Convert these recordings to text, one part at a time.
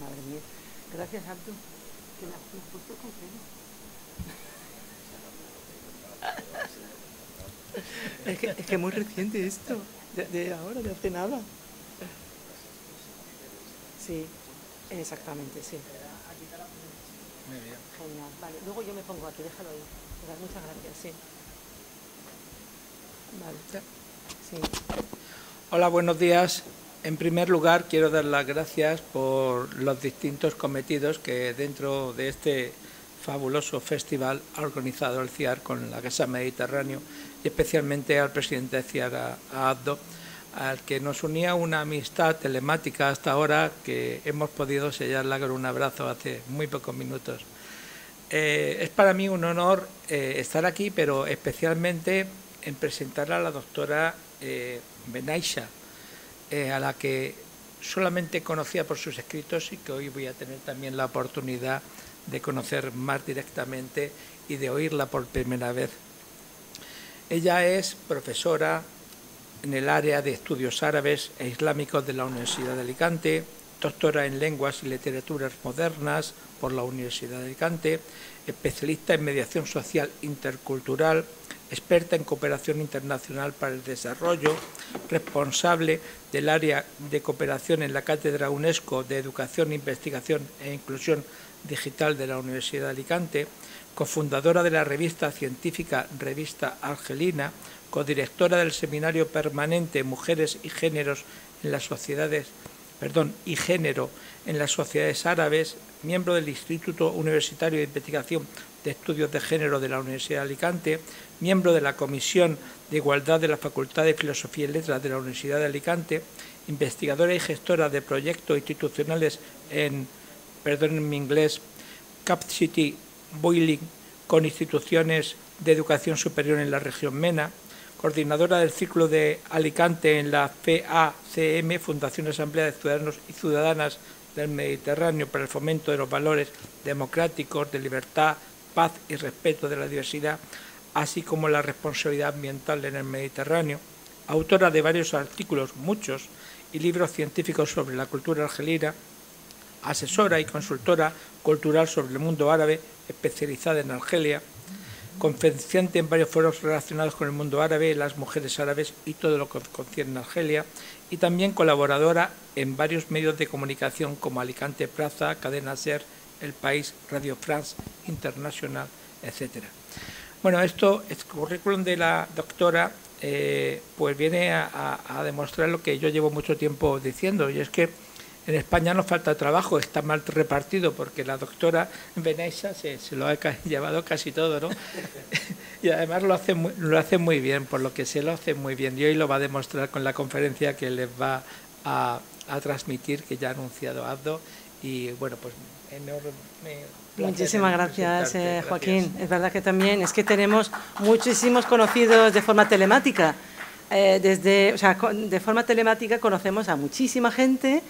Madre mía. Gracias, Abdu. Que la, la puesto con es, que, es que muy reciente esto, de, de ahora, de hace nada. Sí, exactamente, sí. Muy bien. Genial, vale. Luego yo me pongo aquí, déjalo ahí. Muchas gracias, sí. Vale. Sí. Hola, buenos días. En primer lugar, quiero dar las gracias por los distintos cometidos que dentro de este fabuloso festival ha organizado el CIAR con la Casa Mediterráneo y especialmente al presidente de CIAR, a, al que nos unía una amistad telemática hasta ahora que hemos podido sellarla con un abrazo hace muy pocos minutos. Eh, es para mí un honor eh, estar aquí, pero especialmente en presentar a la doctora eh, Benaisha, eh, a la que solamente conocía por sus escritos y que hoy voy a tener también la oportunidad de conocer más directamente y de oírla por primera vez. Ella es profesora en el área de estudios árabes e islámicos de la Universidad de Alicante, doctora en lenguas y literaturas modernas por la Universidad de Alicante, especialista en mediación social intercultural, experta en cooperación internacional para el desarrollo, responsable del área de cooperación en la Cátedra UNESCO de Educación, Investigación e Inclusión Digital de la Universidad de Alicante, cofundadora de la revista científica Revista Argelina, codirectora del Seminario Permanente Mujeres y Géneros en las Sociedades, y Género en las Sociedades Árabes, miembro del Instituto Universitario de Investigación de Estudios de Género de la Universidad de Alicante, miembro de la Comisión de Igualdad de la Facultad de Filosofía y Letras de la Universidad de Alicante, investigadora y gestora de proyectos institucionales en, perdón en mi inglés, Capacity Boiling con instituciones de educación superior en la región MENA, coordinadora del Círculo de Alicante en la FACM, Fundación Asamblea de Ciudadanos y Ciudadanas del Mediterráneo para el fomento de los valores democráticos, de libertad, paz y respeto de la diversidad, así como la responsabilidad ambiental en el Mediterráneo, autora de varios artículos, muchos, y libros científicos sobre la cultura argelina, asesora y consultora cultural sobre el mundo árabe, especializada en Argelia, conferenciante en varios foros relacionados con el mundo árabe, las mujeres árabes y todo lo que concierne a Argelia, y también colaboradora en varios medios de comunicación como Alicante Plaza, Cadena Ser, El País, Radio France Internacional, etc. Bueno, esto, el currículum de la doctora, eh, pues viene a, a demostrar lo que yo llevo mucho tiempo diciendo, y es que en España nos falta trabajo, está mal repartido porque la doctora Benaisa se, se, lo ha llevado casi todo, ¿no? y además lo hace, muy, lo hace muy bien, por lo que se lo hace muy bien. Y hoy lo va a demostrar con la conferencia que les va a, a transmitir, que ya ha anunciado Abdo. Y bueno, pues enorme. Muchísimas gracias, eh, Joaquín. Gracias. Es verdad que también es que tenemos muchísimos conocidos de forma telemática. Eh, desde, o sea, de forma telemática conocemos a muchísima gente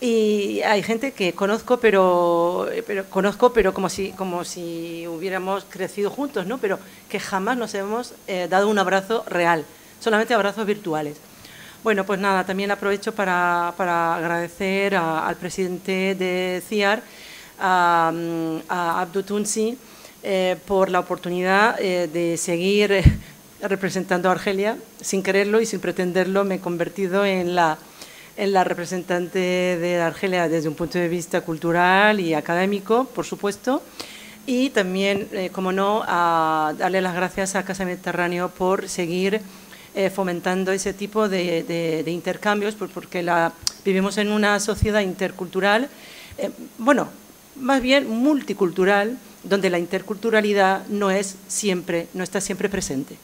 y hay gente que conozco, pero, pero conozco, pero como si, como si hubiéramos crecido juntos, ¿no? Pero que jamás nos hemos eh, dado un abrazo real, solamente abrazos virtuales. Bueno, pues nada, también aprovecho para, para agradecer a, al presidente de CIAR, a, a Abdu Tunsi, eh, por la oportunidad eh, de seguir representando a Argelia. Sin quererlo y sin pretenderlo, me he convertido en la en la representante de Argelia desde un punto de vista cultural y académico, por supuesto, y también, eh, como no, darle las gracias a Casa Mediterráneo por seguir eh, fomentando ese tipo de, de, de intercambios, porque la, vivimos en una sociedad intercultural, eh, bueno, más bien multicultural, donde la interculturalidad no es siempre, no está siempre presente.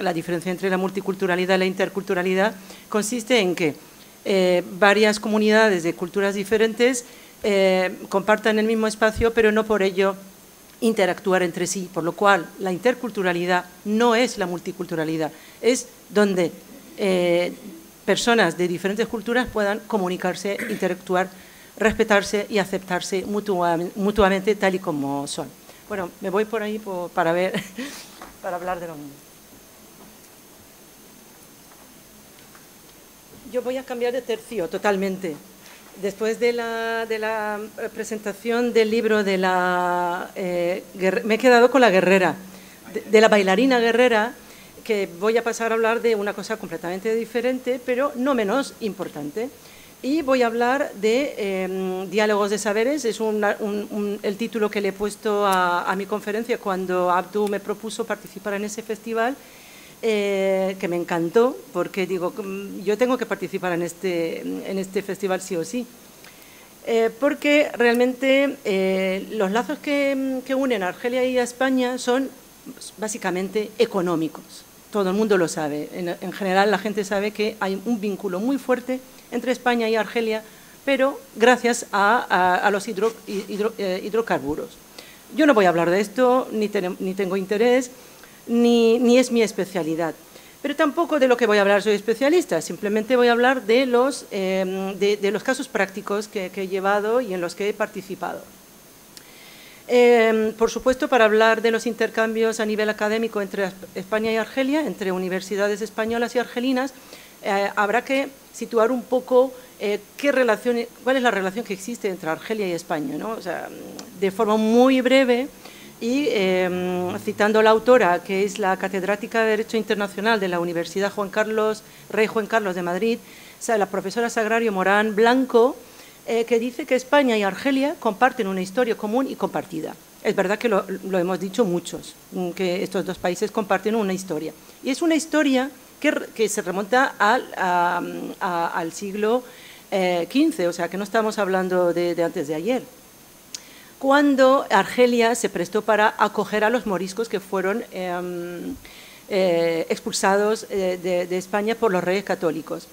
La diferencia entre la multiculturalidad y la interculturalidad consiste en que eh, varias comunidades de culturas diferentes eh, compartan el mismo espacio, pero no por ello interactuar entre sí, por lo cual la interculturalidad no es la multiculturalidad, es donde eh, personas de diferentes culturas puedan comunicarse, interactuar, respetarse y aceptarse mutuamente, mutuamente tal y como son. Bueno, me voy por ahí por, para ver, para hablar de lo mismo. Yo voy a cambiar de tercio totalmente. después de la, de la, presentación del libro de la... Eh, me he quedado con la guerrera, de, la bailarina guerrera, que voy a pasar a hablar de una cosa completamente diferente, pero no menos importante. Y voy a hablar de em, Diálogos de Saberes, es el título que le he puesto a, mi conferencia cuando Abdu me propuso participar en ese festival eh, que me encantó, porque digo, mm, yo tengo que participar en este, en este festival sí o sí. Eh, porque realmente eh, los lazos que, que, unen a Argelia y a España son básicamente económicos. Todo el mundo lo sabe. En, general la gente sabe que hay un vínculo muy fuerte entre España y Argelia, pero gracias a, los hidrocarburos. Yo no voy a hablar de esto, ni, ni tengo interés ni, es mi especialidad. Pero tampoco de lo que voy a hablar soy especialista, simplemente voy a hablar de los, em, de, los casos prácticos que, he llevado y en los que he participado. Em, por supuesto, para hablar de los intercambios a nivel académico entre España y Argelia, entre universidades españolas y argelinas, eh, habrá que situar un poco eh, qué relación, cuál es la relación que existe entre Argelia y España. ¿no? O sea, de forma muy breve, y em, citando a la autora, que es la catedrática de Derecho Internacional de la Universidad Juan Carlos, Rey Juan Carlos de Madrid, la profesora Sagrario Morán Blanco, eh, que dice que España y Argelia comparten una historia común y compartida. Es verdad que lo, hemos dicho muchos, mm, que estos dos países comparten una historia. Y es una historia que, se remonta al, siglo XV, eh, o sea que no estamos hablando de antes de ayer cuando Argelia se prestó para acoger a los moriscos que fueron em, eh, expulsados eh, de, España por los reyes católicos.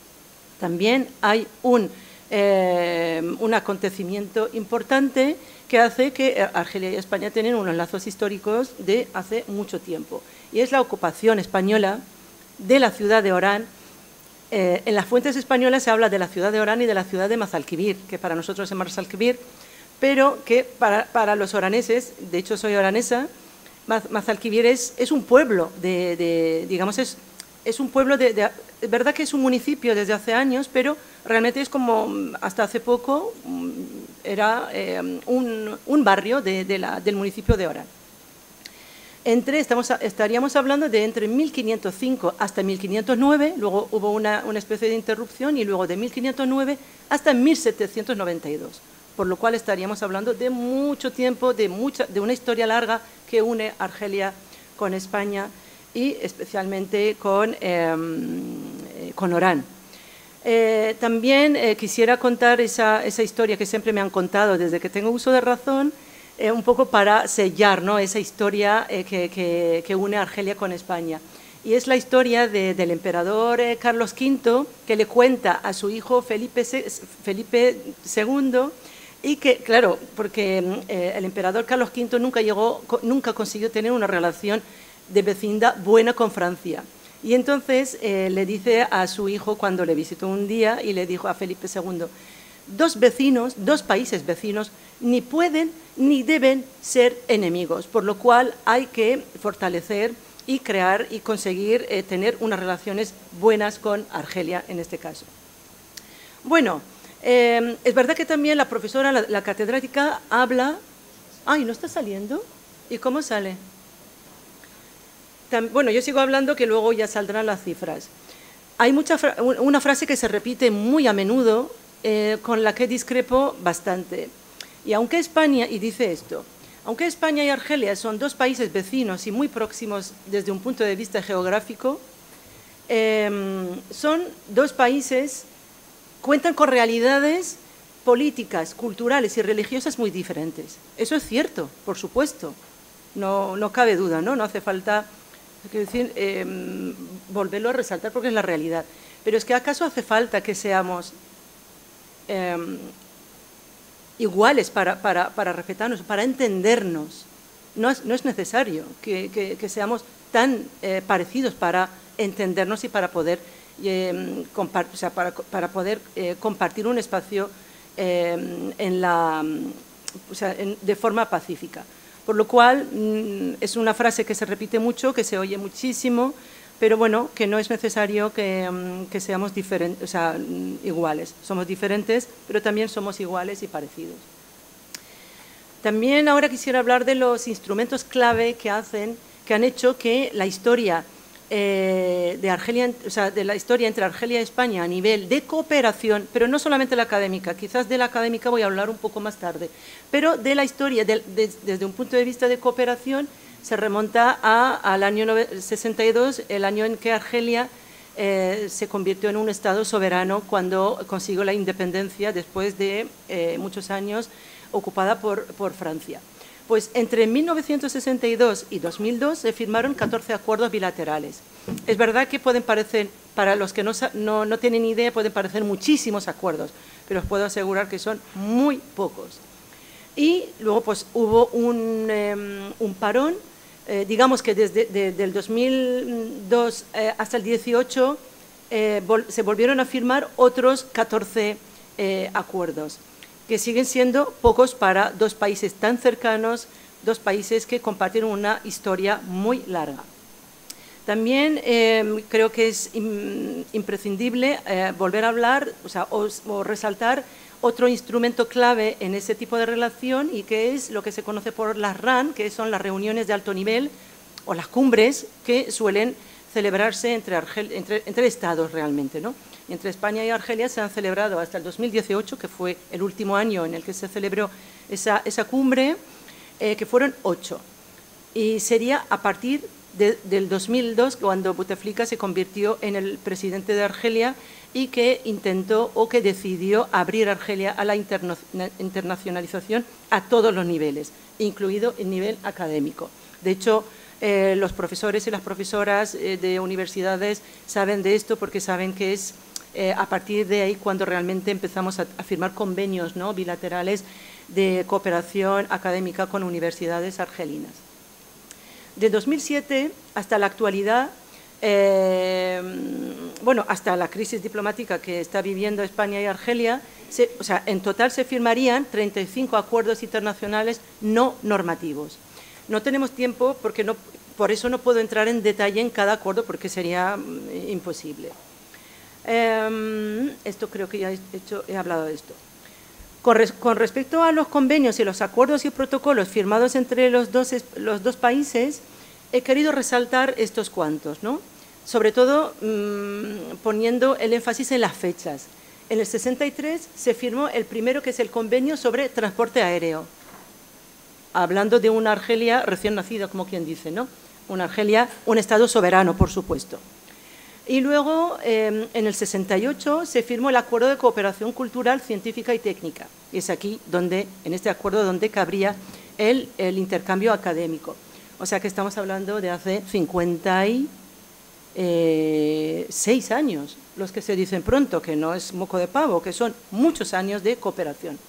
También hay un, em, un acontecimiento importante que hace que Argelia y España tengan unos lazos históricos de hace mucho tiempo, y es la ocupación española de la ciudad de Orán. Eh, en las fuentes españolas se habla de la ciudad de Orán y de la ciudad de Mazalquivir, que para nosotros es Mazalquivir pero que para, los oraneses, de hecho soy oranesa, Mazalquivir es, un pueblo de, digamos, es, es, un pueblo de, es verdad que es un municipio desde hace años, pero realmente es como, hasta hace poco, mm, era eh, un, barrio del municipio de Orán. Entre, estamos, estaríamos hablando de entre 1505 hasta 1509, luego hubo una, una especie de interrupción, y luego de 1509 hasta 1792 por lo cual estaríamos hablando de mucho tiempo, de, mucha, de una historia larga que une Argelia con España y especialmente con, em, eh, con Orán. Eh, también eh, quisiera contar esa, esa, historia que siempre me han contado desde que tengo uso de razón, un poco para sellar ¿no? esa historia que, que, une Argelia con España. Y es la historia del emperador Carlos V que le cuenta a su hijo Felipe, Felipe II y que, claro, porque eh, el emperador Carlos V nunca, llegó, nunca consiguió tener una relación de vecindad buena con Francia. Y entonces eh, le dice a su hijo cuando le visitó un día y le dijo a Felipe II, dos vecinos, dos países vecinos, ni pueden ni deben ser enemigos, por lo cual hay que fortalecer y crear y conseguir eh, tener unas relaciones buenas con Argelia en este caso. Bueno, Em, es verdad que también la profesora, la, catedrática, habla... Ay, ¿no está saliendo? ¿Y cómo sale? Bueno, yo sigo hablando que luego ya saldrán las cifras. Hay mucha una frase que se repite muy a menudo eh, con la que discrepo bastante. Y aunque España, y dice esto, aunque España y Argelia son dos países vecinos y muy próximos desde un punto de vista geográfico, em, son dos países cuentan con realidades políticas, culturales y religiosas muy diferentes. Eso es cierto, por supuesto, no, no cabe duda, ¿no? No hace falta decir, em, volverlo a resaltar porque es la realidad. Pero es que acaso hace falta que seamos em, iguales para, para, para, respetarnos, para entendernos. No es, no es necesario que, que, seamos tan eh, parecidos para entendernos y para poder Em, para, poder eh, compartir un espacio en la, de forma pacífica. Por lo cual, mm, es una frase que se repite mucho, que se oye muchísimo, pero bueno, que no es necesario que, mm, seamos diferentes, mm, iguales. Somos diferentes, pero también somos iguales y parecidos. También ahora quisiera hablar de los instrumentos clave que hacen, que han hecho que la historia eh, de Argelia, o sea, de la historia entre Argelia y España a nivel de cooperación, pero no solamente la académica, quizás de la académica voy a hablar un poco más tarde, pero de la historia desde un punto de vista de cooperación se remonta al año 62, el año en que Argelia eh, se convirtió en un Estado soberano cuando consiguió la independencia después de eh, muchos años ocupada por, por Francia. Pues entre 1962 y 2002 se firmaron 14 acuerdos bilaterales. Es verdad que pueden parecer, para los que no, tienen idea, pueden parecer muchísimos acuerdos, pero os puedo asegurar que son muy pocos. Y luego pues hubo un, em, parón, eh, digamos que desde el 2002 eh, hasta el 18 eh, se volvieron a firmar otros 14 acuerdos que siguen siendo pocos para dos países tan cercanos, dos países que comparten una historia muy larga. También em, creo que es imprescindible eh, volver a hablar o, resaltar otro instrumento clave en ese tipo de relación y que es lo que se conoce por las RAN, que son las reuniones de alto nivel o las cumbres que suelen celebrarse entre, entre, entre estados realmente. ¿no? Entre España y Argelia se han celebrado hasta el 2018, que fue el último año en el que se celebró esa, cumbre, eh, que fueron ocho. Y sería a partir del 2002 cuando Bouteflika se convirtió en el presidente de Argelia y que intentó o que decidió abrir Argelia a la internacionalización a todos los niveles, incluido el nivel académico. De hecho, eh, los profesores y las profesoras eh, de universidades saben de esto porque saben que es eh, a partir de ahí cuando realmente empezamos a, firmar convenios ¿no? bilaterales de cooperación académica con universidades argelinas. De 2007 hasta la actualidad, eh, bueno, hasta la crisis diplomática que está viviendo España y Argelia, o sea, en total se firmarían 35 acuerdos internacionales no normativos. No tenemos tiempo porque no, por eso no puedo entrar en detalle en cada acuerdo porque sería mm, imposible. Em, esto creo que ya he, hecho, he hablado de esto. Con, respecto a los convenios y los acuerdos y protocolos firmados entre los dos, los dos países, he querido resaltar estos cuantos, ¿no? sobre todo mm, poniendo el énfasis en las fechas. En el 63 se firmó el primero, que es el convenio sobre transporte aéreo, hablando de una Argelia recién nacida, como quien dice, ¿no? Una Argelia, un Estado soberano, por supuesto. Y luego, em, en el 68, se firmó el Acuerdo de Cooperación Cultural, Científica y Técnica. Y es aquí donde, en este acuerdo, donde cabría el, intercambio académico. O sea que estamos hablando de hace 56 eh, años, los que se dicen pronto, que no es moco de pavo, que son muchos años de cooperación.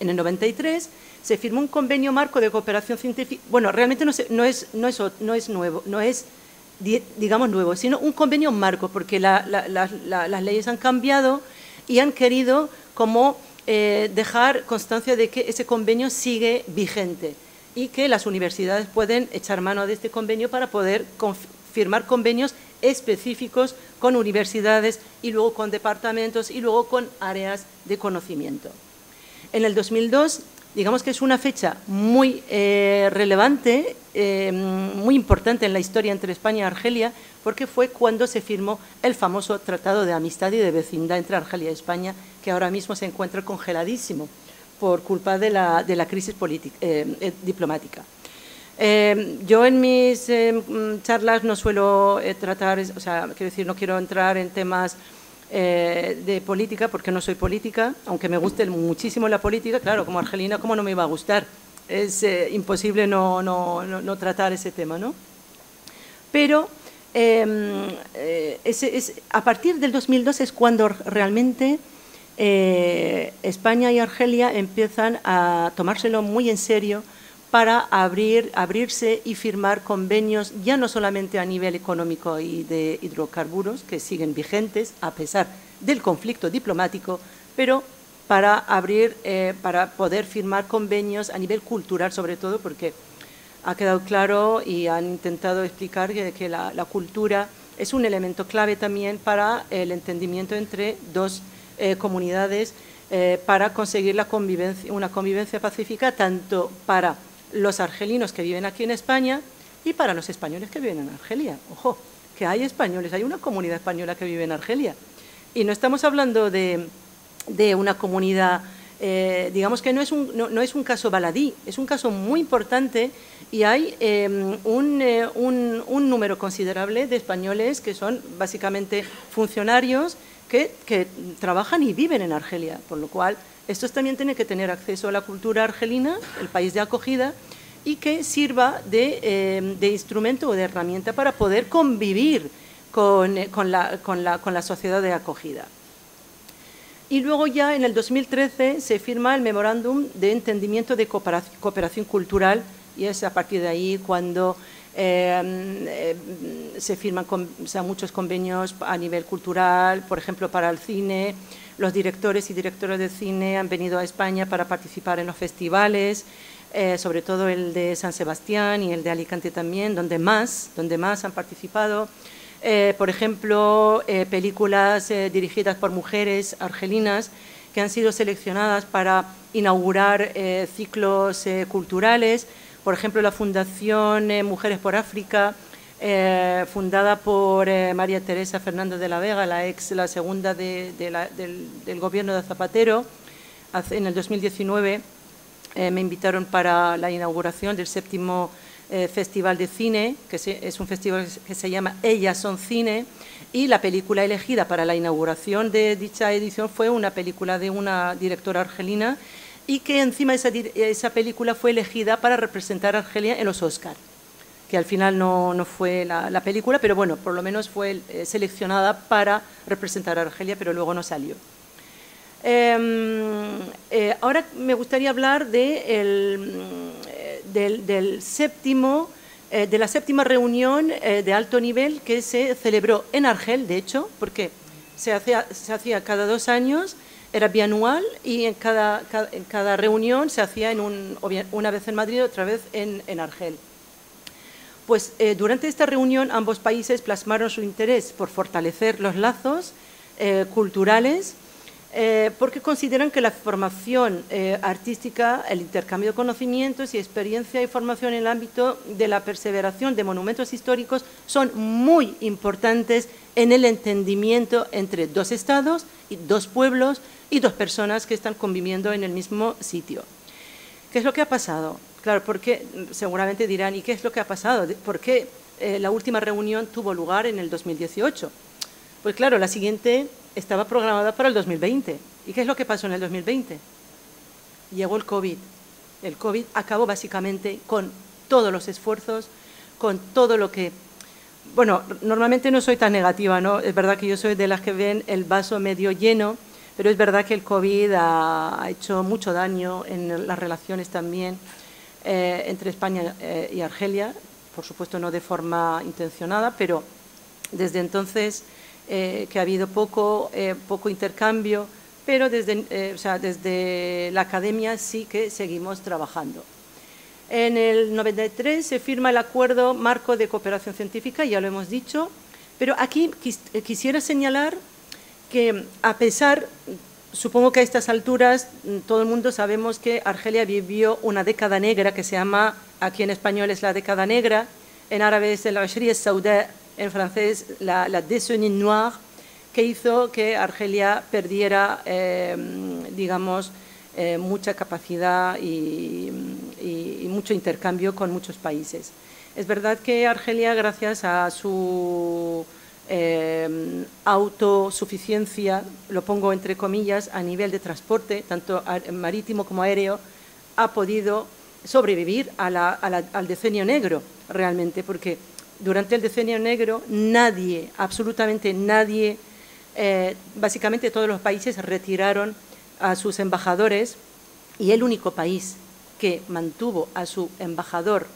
En el 93 se firmó un convenio marco de cooperación científica. Bueno, realmente no, es, no, es, no es nuevo, no es digamos, nuevo, sino un convenio marco, porque las leyes han cambiado y han querido como eh, dejar constancia de que ese convenio sigue vigente y que las universidades pueden echar mano de este convenio para poder firmar convenios específicos con universidades y luego con departamentos y luego con áreas de conocimiento. En el 2002 digamos que es una fecha muy eh, relevante, eh, muy importante en la historia entre España y Argelia, porque fue cuando se firmó el famoso Tratado de Amistad y de Vecindad entre Argelia y España, que ahora mismo se encuentra congeladísimo por culpa de la, de la crisis eh, diplomática. yo en mis charlas no suelo tratar, o sea, quiero decir, no quiero entrar en temas eh, de política, porque no soy política, aunque me guste muchísimo la política, claro, como argelina, ¿cómo no me iba a gustar? Es eh, imposible no, no, no, tratar ese tema, ¿no? Pero em, eh, es, a partir del 2002 es cuando realmente España y Argelia empiezan a tomárselo muy en serio para abrir, abrirse y firmar convenios ya no solamente a nivel económico y de hidrocarburos, que siguen vigentes a pesar del conflicto diplomático, pero para abrir, eh, para poder firmar convenios a nivel cultural sobre todo, porque ha quedado claro y han intentado explicar que, la, cultura es un elemento clave también para el entendimiento entre dos eh, comunidades eh, para conseguir una convivencia pacífica tanto para los argelinos que viven aquí en España y para los españoles que viven en Argelia. Ojo, que hay españoles, hay una comunidad española que vive en Argelia. Y no estamos hablando de, una comunidad eh, digamos que no es, un, no, es un caso baladí, es un caso muy importante y hay em, eh, un, número considerable de españoles que son básicamente funcionarios que, trabajan y viven en Argelia, por lo cual estos también tienen que tener acceso a la cultura argelina, el país de acogida, y que sirva de, em, instrumento o de herramienta para poder convivir con, eh, con la sociedad de acogida. Y luego ya en el 2013 se firma el Memorándum de Entendimiento de Cooperación Cultural y es a partir de ahí cuando em, em, se firman muchos convenios a nivel cultural, por ejemplo, para el cine. Los directores y directoras de cine han venido a España para participar en los festivales, eh, sobre todo el de San Sebastián y el de Alicante también, donde más, donde más han participado. Eh, por ejemplo, eh, películas dirigidas por mujeres argelinas que han sido seleccionadas para inaugurar ciclos culturales. Por ejemplo, la Fundación Mujeres por África, fundada por María Teresa Fernández de la Vega, la ex, la segunda del, gobierno de Zapatero, en el 2019 me invitaron para la inauguración del séptimo eh, festival de Cine, que es un festival que se llama Ellas son Cine, y la película elegida para la inauguración de dicha edición fue una película de una directora argelina y que encima esa, película fue elegida para representar a Argelia en los Oscars que al final no, no fue la, película, pero bueno, por lo menos fue eh, seleccionada para representar a Argelia, pero luego no salió. Em, eh, ahora me gustaría hablar de el, del, séptimo, eh, de la séptima reunión eh, de alto nivel que se celebró en Argel, de hecho, porque se hacía, se hacía cada dos años, era bianual y en cada, cada reunión se hacía en un, una vez en Madrid, otra vez en, en Argel. Pues eh, durante esta reunión ambos países plasmaron su interés por fortalecer los lazos culturales eh, porque consideran que la formación eh, artística, el intercambio de conocimientos y experiencia y formación en el ámbito de la perseveración de monumentos históricos son muy importantes en el entendimiento entre dos estados, y dos pueblos y dos personas que están conviviendo en el mismo sitio. ¿Qué es lo que ha pasado? Claro, porque seguramente dirán, ¿y qué es lo que ha pasado? ¿Por qué eh, la última reunión tuvo lugar en el 2018? Pues claro, la siguiente estaba programada para el 2020. ¿Y qué es lo que pasó en el 2020? Llegó el COVID. El COVID acabó básicamente con todos los esfuerzos, con todo lo que... Bueno, normalmente no soy tan negativa, ¿no? Es verdad que yo soy de las que ven el vaso medio lleno, pero es verdad que el COVID ha, hecho mucho daño en las relaciones también eh, entre España eh, y Argelia, por supuesto no de forma intencionada, pero desde entonces eh, que ha habido poco, eh, poco intercambio, pero desde, eh, o sea, desde la academia sí que seguimos trabajando. En el 93 se firma el Acuerdo Marco de Cooperación Científica, ya lo hemos dicho, pero aquí quisiera señalar que a pesar, supongo que a estas alturas todo el mundo sabemos que Argelia vivió una década negra que se llama, aquí en español es la década negra, en árabe es el Ashri Saudá, en francés la, la noire, que hizo que Argelia perdiera, eh, digamos, eh, mucha capacidad y, mucho intercambio con muchos países. Es verdad que Argelia, gracias a su eh, autosuficiencia, lo pongo entre comillas, a nivel de transporte, tanto marítimo como aéreo, ha podido sobrevivir al decenio negro realmente, porque durante el decenio negro nadie, absolutamente nadie, eh, básicamente todos los países retiraron a sus embajadores y el único país que mantuvo a su embajador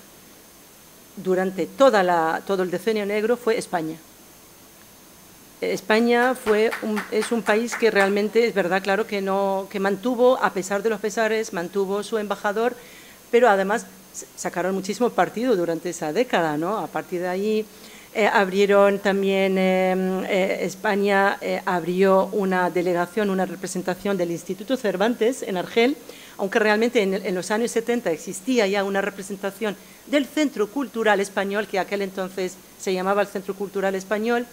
durante toda todo el decenio negro fue España. España fue es un país que realmente es verdad, claro, que, no, que mantuvo, a pesar de los pesares, mantuvo su embajador, pero además sacaron muchísimo partido durante esa década, ¿no? A partir de ahí eh, abrieron también, em, eh, España eh, abrió una delegación, una representación del Instituto Cervantes en Argel, aunque realmente en, los años 70 existía ya una representación del Centro Cultural Español, que aquel entonces se llamaba el Centro Cultural Español,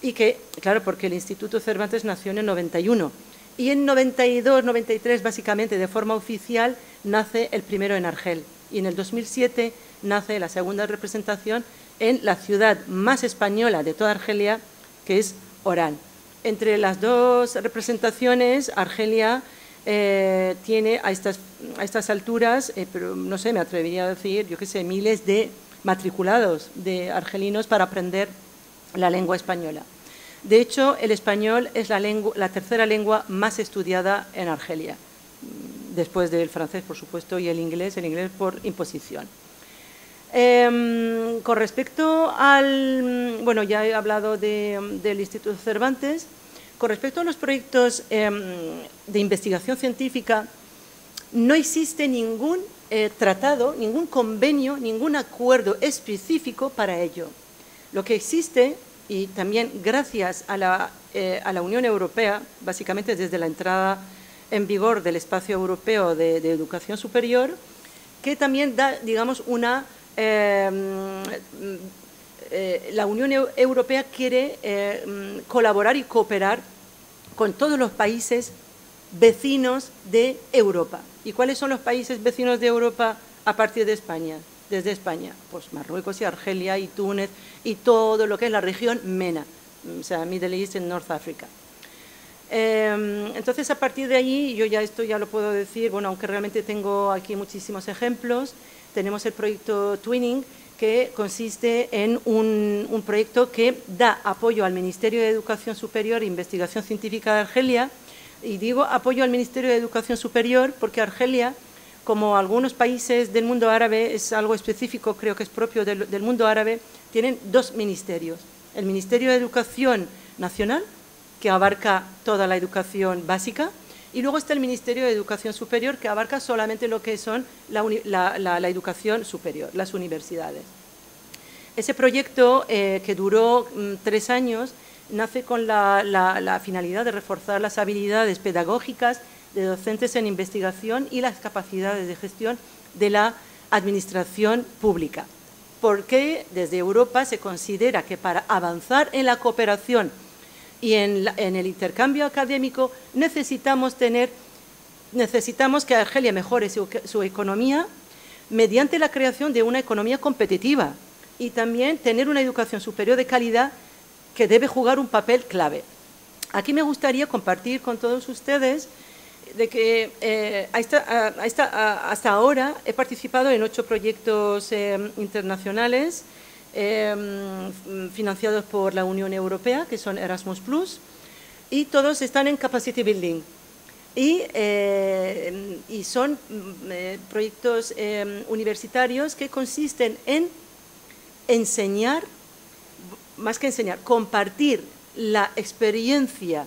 y que, claro, porque el Instituto Cervantes nació en el 91. Y en 92, 93, básicamente de forma oficial, nace el primero en Argel. Y en el 2007 nace la segunda representación en la ciudad más española de toda Argelia, que es Orán. Entre las dos representaciones, Argelia eh, tiene a estas, alturas, eh, pero no sé, me atrevería a decir, yo qué sé, miles de matriculados de argelinos para aprender la lengua española. De hecho, el español es la tercera lengua más estudiada en Argelia, después del francés, por supuesto, y el inglés, el inglés por imposición. Em, con respecto al, bueno, ya he hablado del Instituto Cervantes, con respecto a los proyectos em, de investigación científica, no existe ningún eh, tratado, ningún convenio, ningún acuerdo específico para ello. Lo que existe, y también gracias a la, eh, a la Unión Europea, básicamente desde la entrada en vigor del espacio europeo de, educación superior, que también da, digamos, una Em, eh, la Unión Europea quiere eh, colaborar y cooperar con todos los países vecinos de Europa. ¿Y cuáles son los países vecinos de Europa a partir de España? Desde España, pues Marruecos y Argelia y Túnez y todo lo que es la región MENA, o sea, Middle East y North Africa. Em, entonces, a partir de ahí, yo ya esto ya lo puedo decir, bueno, aunque realmente tengo aquí muchísimos ejemplos, tenemos el proyecto Twinning, que consiste en un, proyecto que da apoyo al Ministerio de Educación Superior e Investigación Científica de Argelia. Y digo apoyo al Ministerio de Educación Superior porque Argelia, como algunos países del mundo árabe, es algo específico, creo que es propio del, del mundo árabe, tienen dos ministerios. El Ministerio de Educación Nacional, que abarca toda la educación básica, y luego está el Ministerio de Educación Superior, que abarca solamente lo que son la, educación superior, las universidades. Ese proyecto, eh, que duró mm, tres años, nace con la, finalidad de reforzar las habilidades pedagógicas de docentes en investigación y las capacidades de gestión de la administración pública. Porque desde Europa se considera que para avanzar en la cooperación y en, el intercambio académico necesitamos tener, necesitamos que Argelia mejore su, economía mediante la creación de una economía competitiva y también tener una educación superior de calidad que debe jugar un papel clave. Aquí me gustaría compartir con todos ustedes de que eh, hasta, ahora he participado en ocho proyectos eh, internacionales Em, financiados por la Unión Europea, que son Erasmus Plus, y todos están en Capacity Building. Y, eh, y son mm, eh, proyectos em, universitarios que consisten en enseñar, más que enseñar, compartir la experiencia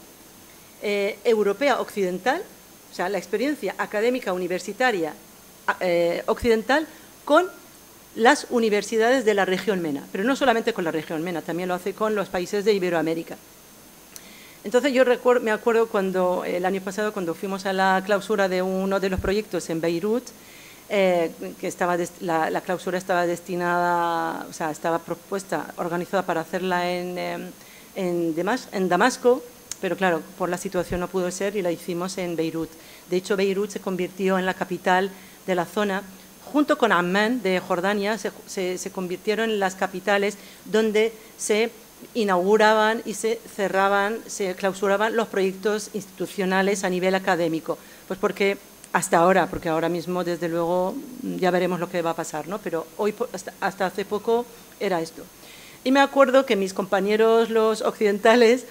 eh, europea occidental, o sea, la experiencia académica universitaria occidental con las universidades de la región MENA, pero no solamente con la región MENA, también lo hace con los países de Iberoamérica. Entonces yo me acuerdo cuando el año pasado cuando fuimos a la clausura de uno de los proyectos en Beirut, eh, que estaba la, clausura estaba destinada, o sea, estaba propuesta, organizada para hacerla em, en Damasco, pero claro, por la situación no pudo ser y la hicimos en Beirut. De hecho, Beirut se convirtió en la capital de la zona junto con Amman de Jordania, se, convirtieron en las capitales donde se inauguraban y se cerraban, se clausuraban los proyectos institucionales a nivel académico. Pues porque hasta ahora, porque ahora mismo, desde luego, ya veremos lo que va a pasar, ¿no? Pero hoy, hasta, hace poco, era esto. Y me acuerdo que mis compañeros, los occidentales,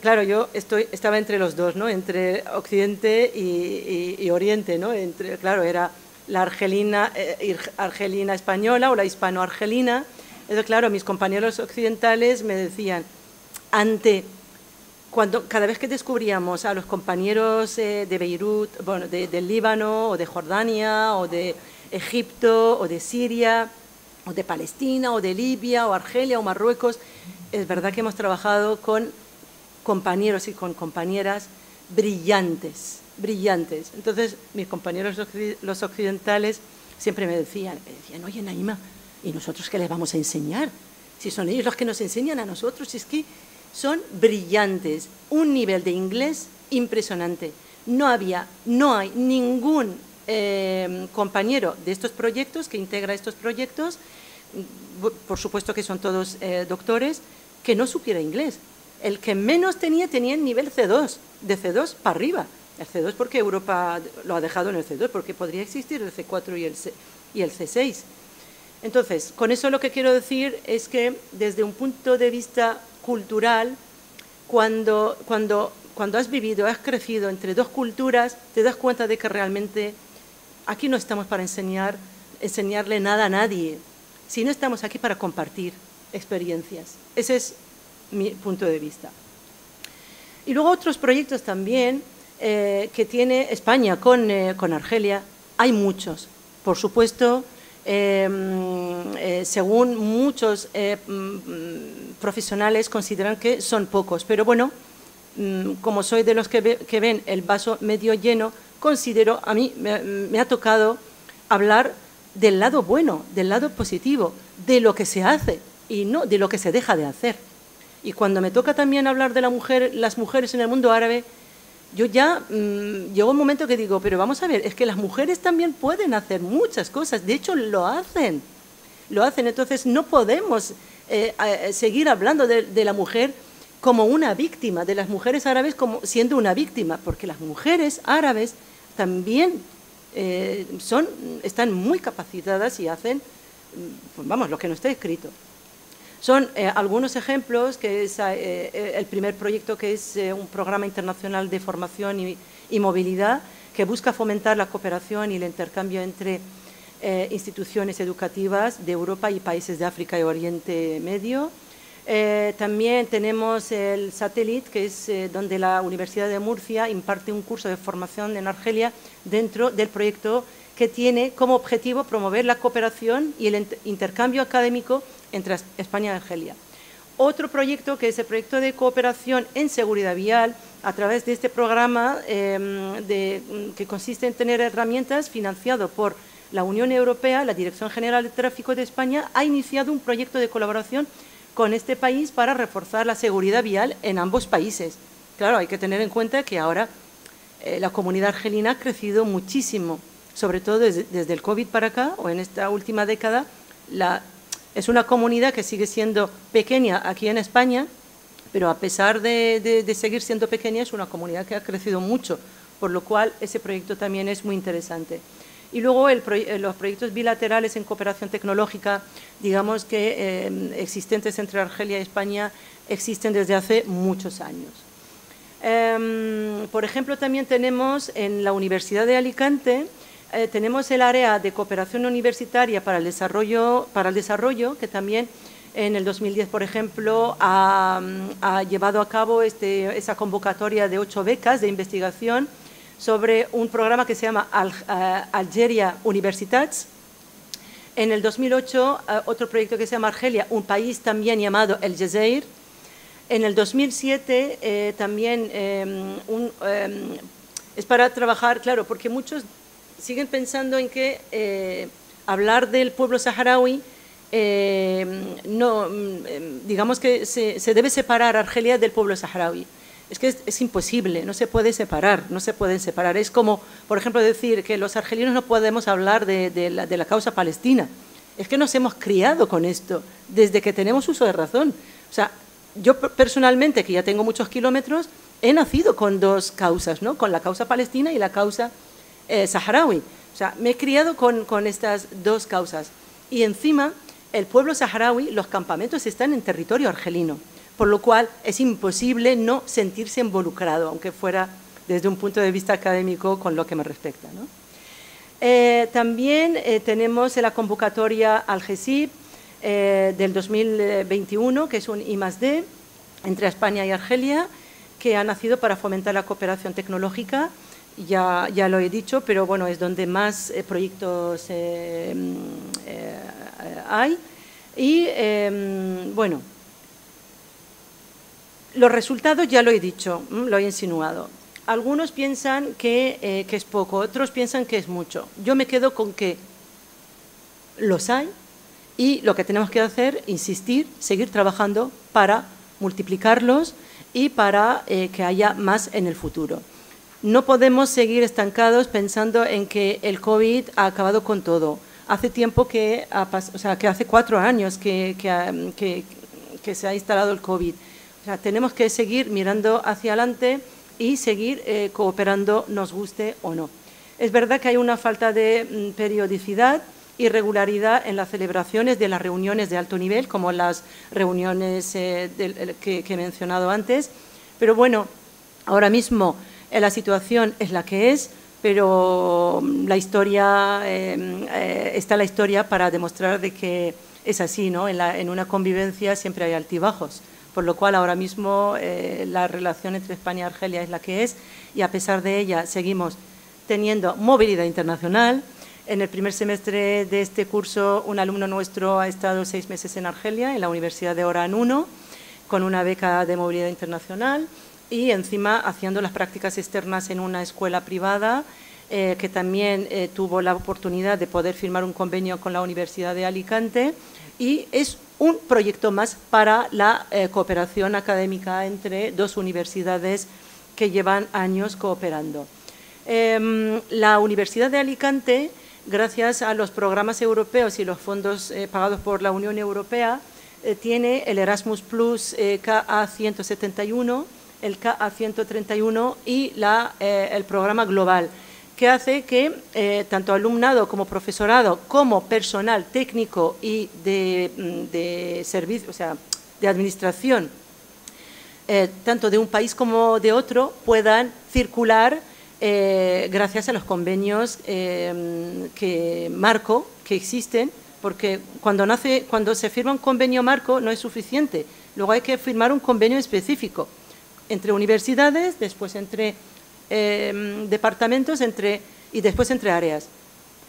claro, yo estoy, estaba entre los dos, ¿no? Entre Occidente y, y Oriente, ¿no? Entre, claro, era la argelina, eh, argelina española o la hispano-argelina. Entonces, claro, mis compañeros occidentales me decían, ante cuando cada vez que descubríamos a los compañeros eh, de Beirut, bueno, del Líbano o de Jordania o de Egipto o de Siria o de Palestina o de Libia o Argelia o Marruecos. Es verdad que hemos trabajado con compañeros y con compañeras brillantes, brillantes. Entonces, mis compañeros los occidentales siempre me decían, me decían, oye, Naima, ¿y nosotros qué les vamos a enseñar? Si son ellos los que nos enseñan a nosotros, es que son brillantes, un nivel de inglés impresionante. No había, no hay ningún eh, compañero de estos proyectos que integra estos proyectos, por supuesto que son todos eh, doctores, que no supiera inglés. El que menos tenía tenía el nivel C2, de C2 para arriba. El C2 porque Europa lo ha dejado en el C2, porque podría existir el C4 y el, C, y el C6. Entonces, con eso lo que quiero decir es que desde un punto de vista cultural, cuando, has vivido, has crecido entre dos culturas, te das cuenta de que realmente aquí no estamos para enseñar, enseñarle nada a nadie, sino estamos aquí para compartir experiencias. Ese es mi punto de vista. Y luego otros proyectos también eh, que tiene España con, eh, con, Argelia, hay muchos. Por supuesto, em, eh, según muchos mm, profesionales consideran que son pocos, pero bueno, mm, como soy de los que, que, ven el vaso medio lleno, considero, a mí me, me ha tocado hablar del lado bueno, del lado positivo, de lo que se hace y no de lo que se deja de hacer. Y cuando me toca también hablar de la mujer, las mujeres en el mundo árabe, yo ya mm, llegó un momento que digo, pero vamos a ver, es que las mujeres también pueden hacer muchas cosas, de hecho lo hacen, lo hacen, entonces no podemos eh, seguir hablando de, la mujer como una víctima, de las mujeres árabes como siendo una víctima, porque las mujeres árabes también eh, son, están muy capacitadas y hacen, mm, pues vamos, lo que no está escrito. Son eh, algunos ejemplos, que es eh, eh, el primer proyecto que es un programa internacional de formación y, movilidad que busca fomentar la cooperación y el intercambio entre instituciones educativas de Europa y países de África y Oriente Medio. también tenemos el satélite, que es donde la Universidad de Murcia imparte un curso de formación en Argelia dentro del proyecto que tiene como objetivo promover la cooperación y el intercambio académico entre España y Argelia. Otro proyecto que es el proyecto de cooperación en seguridad vial a través de este programa em, que consiste en tener herramientas financiado por la Unión Europea, la Dirección General de Tráfico de España ha iniciado un proyecto de colaboración con este país para reforzar la seguridad vial en ambos países. Claro, hay que tener en cuenta que ahora eh, la comunidad argelina ha crecido muchísimo, sobre todo desde, desde el COVID para acá o en esta última década, la es una comunidad que sigue siendo pequeña aquí en España, pero a pesar de, seguir siendo pequeña, es una comunidad que ha crecido mucho, por lo cual ese proyecto también es muy interesante. Y luego eh, los proyectos bilaterales en cooperación tecnológica, digamos que eh, existentes entre Argelia y España, existen desde hace muchos años. Em, por ejemplo, también tenemos en la Universidad de Alicante eh, tenemos el área de cooperación universitaria para el desarrollo, para el desarrollo que también en el 2010, por ejemplo, ha, llevado a cabo este, esa convocatoria de ocho becas de investigación sobre un programa que se llama eh, Algeria Universitats. En el 2008, eh, otro proyecto que se llama Argelia, un país también llamado El Jazeir. En el 2007 también es para trabajar, claro, porque muchos siguen pensando en que eh, hablar del pueblo saharaui, eh, no, mm, digamos que se, debe separar Argelia del pueblo saharaui. Es que es, imposible, no se puede separar, no se pueden separar. Es como, por ejemplo, decir que los argelinos no podemos hablar de, la, de la causa palestina. Es que nos hemos criado con esto desde que tenemos uso de razón. O sea, yo personalmente, que ya tengo muchos kilómetros, he nacido con dos causas, ¿no? con la causa palestina y la causa eh, saharaui. O sea, me he criado con, con estas dos causas. Y encima, el pueblo saharaui, los campamentos están en territorio argelino, por lo cual es imposible no sentirse involucrado, aunque fuera desde un punto de vista académico con lo que me respecta. Eh, también eh, tenemos la convocatoria al GESIP del 2021, que es un I+D entre España y Argelia, que ha nacido para fomentar la cooperación tecnológica ya, ya lo he dicho, pero bueno, es donde más eh, proyectos eh, hay. Y em, bueno, los resultados ya lo he dicho, lo he insinuado. Algunos piensan que, que, es poco, otros piensan que es mucho. Yo me quedo con que los hay y lo que tenemos que hacer, insistir, seguir trabajando para multiplicarlos y para que haya más en el futuro. No podemos seguir estancados pensando en que el COVID ha acabado con todo. Hace tiempo que, o sea, que hace cuatro años que, que, se ha instalado el COVID. O sea, tenemos que seguir mirando hacia adelante y seguir eh, cooperando, nos guste o no. Es verdad que hay una falta de mm, periodicidad y regularidad en las celebraciones de las reuniones de alto nivel, como las reuniones eh, que, he mencionado antes, pero bueno, ahora mismo la situación es la que es, pero mm, la historia, em, eh, está la historia para demostrar de que es así, ¿no? En, una convivencia siempre hay altibajos, por lo cual ahora mismo eh, la relación entre España y Argelia es la que es y a pesar de ella seguimos teniendo movilidad internacional. En el primer semestre de este curso un alumno nuestro ha estado seis meses en Argelia, en la Universidad de Oran 1, con una beca de movilidad internacional y encima haciendo las prácticas externas en una escuela privada eh, que también eh, tuvo la oportunidad de poder firmar un convenio con la Universidad de Alicante y es un proyecto más para la eh, cooperación académica entre dos universidades que llevan años cooperando. Em, la Universidad de Alicante, gracias a los programas europeos y los fondos pagados por la Unión Europea, tiene el Erasmus Plus KA 171 el KA131 y la, eh, el programa global, que hace que eh, tanto alumnado como profesorado, como personal técnico y de, mm, servicio, o sea, de administración, eh, tanto de un país como de otro, puedan circular gracias a los convenios que marco que existen, porque cuando, nace, cuando se firma un convenio marco no es suficiente, luego hay que firmar un convenio específico entre universidades, después entre em, departamentos entre, y después entre áreas.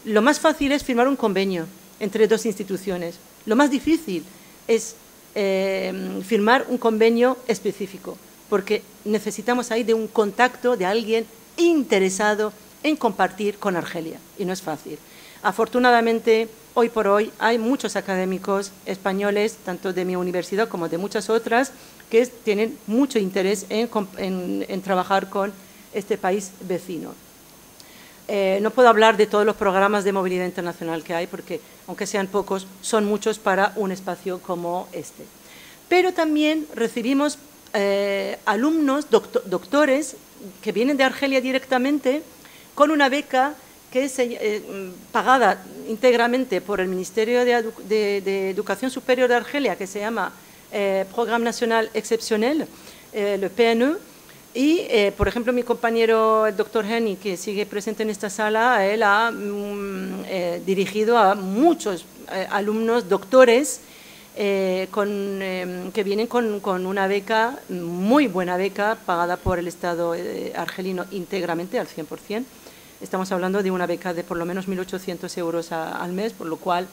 Lo más fácil es firmar un convenio entre dos instituciones. Lo más difícil es em, firmar un convenio específico, porque necesitamos ahí de un contacto de alguien interesado en compartir con Argelia, y no es fácil. Afortunadamente, hoy por hoy hay muchos académicos españoles, tanto de mi universidad como de muchas otras, que tienen mucho interés en, trabajar con este país vecino. Eh, no puedo hablar de todos los programas de movilidad internacional que hay, porque aunque sean pocos, son muchos para un espacio como este. Pero también recibimos eh, alumnos, doctores, que vienen de Argelia directamente, con una beca que es eh, pagada íntegramente por el Ministerio de Educación Superior de Argelia, que se llama eh, Programa Nacional Excepcional, el eh, PNE, y, eh, por ejemplo, mi compañero, el doctor Henny, que sigue presente en esta sala, él ha mm, dirigido a muchos alumnos, doctores, con, que vienen con, con, una beca, muy buena beca, pagada por el Estado argelino íntegramente, al 100%. Estamos hablando de una beca de por lo menos 1.800 euros al mes, por lo cual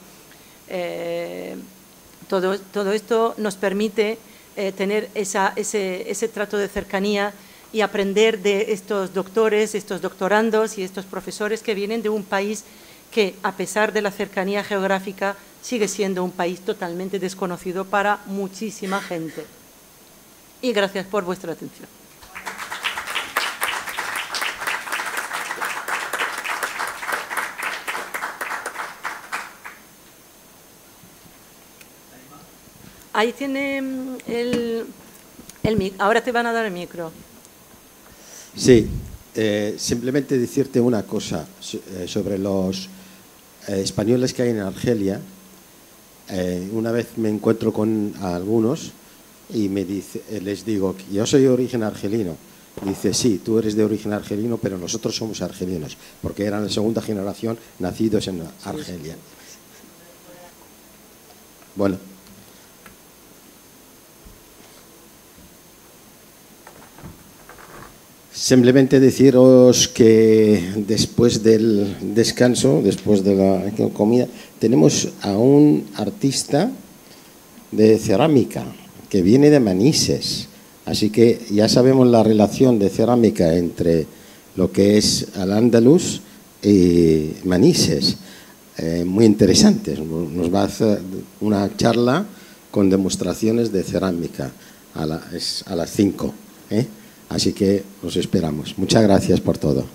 todo, esto nos permite eh, tener ese trato de cercanía y aprender de estos doctores, estos doctorandos y estos profesores que vienen de un país que, a pesar de la cercanía geográfica, sigue siendo un país totalmente desconocido para muchísima gente. Y gracias por vuestra atención. Ahí tiene mm, el, el Ahora te van a dar el micro. Sí, eh, simplemente decirte una cosa eh, sobre los eh, españoles que hay en Argelia. una vez me encuentro con algunos y me dice, les digo, yo soy de origen argelino. Dice, sí, tú eres de origen argelino, pero nosotros somos argelinos, porque eran la segunda generación nacidos en Argelia. Bueno. Simplemente deciros que después del descanso, después de la comida, tenemos a un artista de cerámica que viene de Manises. Así que ya sabemos la relación de cerámica entre lo que es Al-Ándalus y Manises. Eh, muy interesante. Nos va a hacer una charla con demostraciones de cerámica a, a las 5. ¿eh? Así que os esperamos. Muchas gracias por todo.